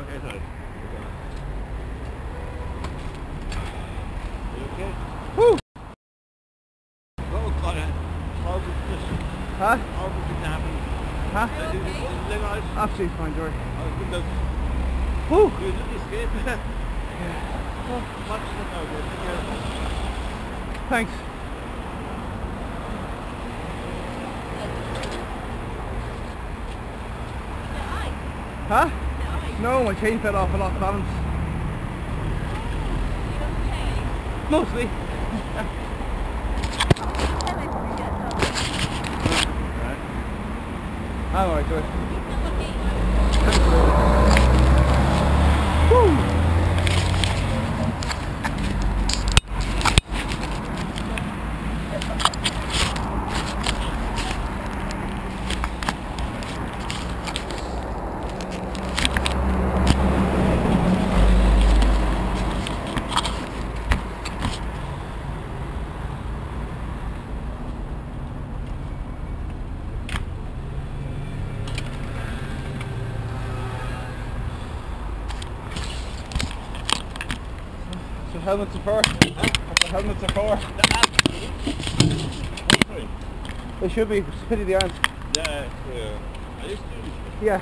Okay, sorry. You okay? Woo! Uh, how did this, Huh? it happen? Huh? Did you, out? Absolutely fine, goodness. Woo! You didn't escape. Oh, much care. Thanks. Huh? No, my chain fell off, I lost balance. Mostly. I'm alright, Joy. Woo! So helmets are for? That's what helmets are for. They should be. It's a pity they aren't. Yeah, yeah. I used to. Yeah.